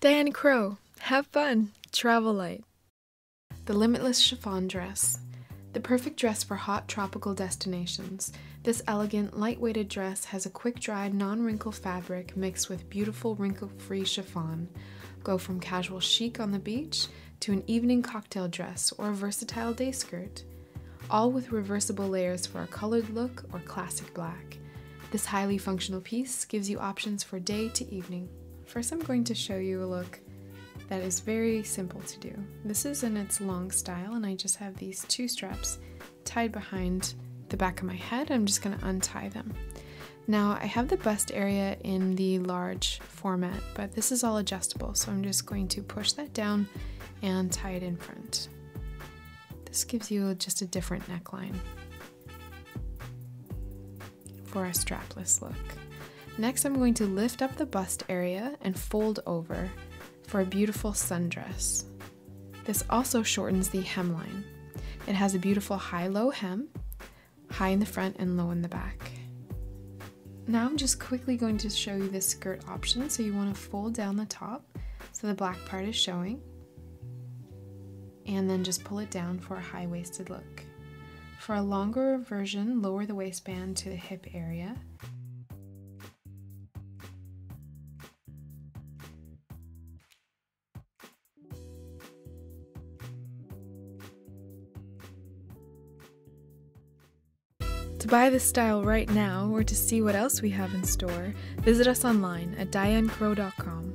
Diane Kroe, have fun, travel light. The Limitless Chiffon Dress. The perfect dress for hot tropical destinations. This elegant, lightweighted dress has a quick dry, non wrinkle fabric mixed with beautiful wrinkle free chiffon. Go from casual chic on the beach to an evening cocktail dress or a versatile day skirt. All with reversible layers for a colored look or classic black. This highly functional piece gives you options for day to evening. First, I'm going to show you a look that is very simple to do. This is in its long style, and I just have these two straps tied behind the back of my head. I'm just going to untie them. Now, I have the bust area in the large format, but this is all adjustable, so I'm just going to push that down and tie it in front. This gives you just a different neckline for a strapless look. Next, I'm going to lift up the bust area and fold over for a beautiful sundress. This also shortens the hemline. It has a beautiful high-low hem, high in the front and low in the back. Now I'm just quickly going to show you the skirt option. So you want to fold down the top so the black part is showing and then just pull it down for a high-waisted look. For a longer version, lower the waistband to the hip area To buy this style right now or to see what else we have in store, visit us online at dianekroe.com.